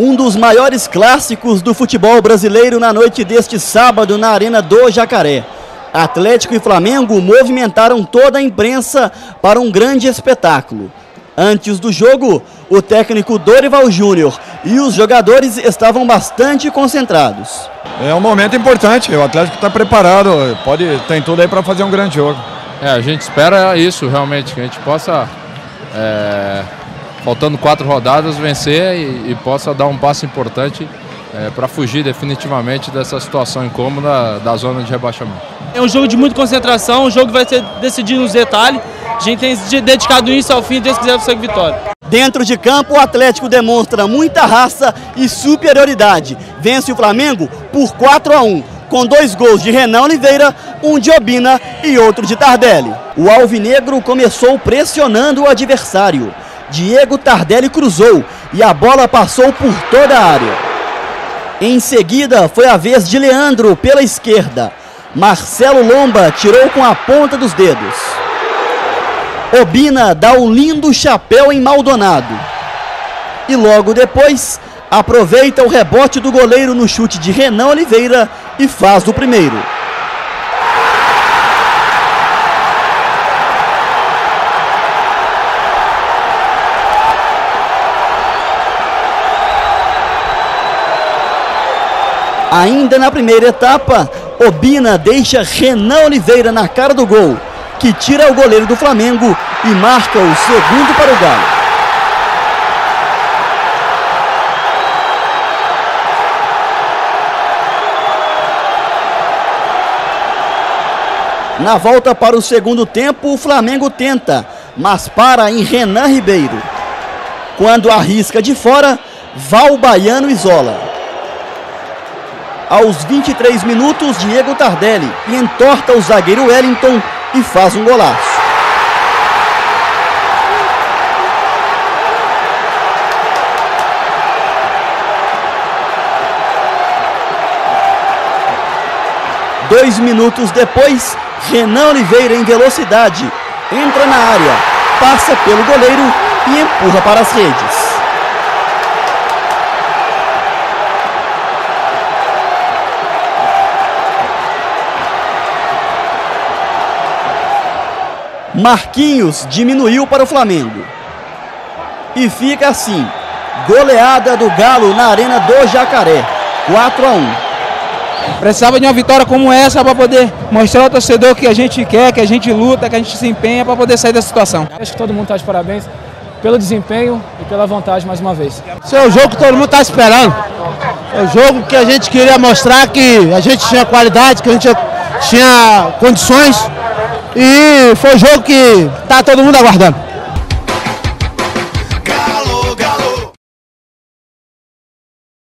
Um dos maiores clássicos do futebol brasileiro na noite deste sábado na Arena do Jacaré. Atlético e Flamengo movimentaram toda a imprensa para um grande espetáculo. Antes do jogo, o técnico Dorival Júnior e os jogadores estavam bastante concentrados. É um momento importante, o Atlético está preparado, pode tem tudo aí para fazer um grande jogo. É, a gente espera isso realmente, que a gente possa é, faltando quatro rodadas, vencer e, e possa dar um passo importante é, para fugir definitivamente dessa situação incômoda da zona de rebaixamento. É um jogo de muita concentração, um jogo que vai ser decidido nos detalhes. A gente tem dedicado isso ao fim, Deus quiser, consegue vitória. Dentro de campo, o Atlético demonstra muita raça e superioridade. Vence o Flamengo por 4 a 1, com dois gols de Renan Oliveira, um de Obina e outro de Tardelli. O Alvinegro começou pressionando o adversário. Diego Tardelli cruzou e a bola passou por toda a área. Em seguida, foi a vez de Leandro pela esquerda. Marcelo Lomba tirou com a ponta dos dedos. Obina dá um lindo chapéu em Maldonado. E logo depois, aproveita o rebote do goleiro no chute de Renan Oliveira e faz do primeiro. Ainda na primeira etapa, Obina deixa Renan Oliveira na cara do gol, que tira o goleiro do Flamengo e marca o segundo para o Galo. Na volta para o segundo tempo, o Flamengo tenta, mas para em Renan Ribeiro. Quando arrisca de fora, Val Baiano isola. Aos 23 minutos, Diego Tardelli entorta o zagueiro Wellington e faz um golaço. Dois minutos depois, Renan Oliveira em velocidade entra na área, passa pelo goleiro e empurra para as redes. Marquinhos diminuiu para o Flamengo. E fica assim: goleada do Galo na Arena do Jacaré, 4 a 1. Precisava de uma vitória como essa para poder mostrar ao torcedor que a gente quer, que a gente luta, que a gente se empenha para poder sair dessa situação. Acho que todo mundo está de parabéns pelo desempenho e pela vontade mais uma vez. Esse é o jogo que todo mundo está esperando. É o jogo que a gente queria mostrar que a gente tinha qualidade, que a gente tinha condições e foi o jogo que tá todo mundo aguardando.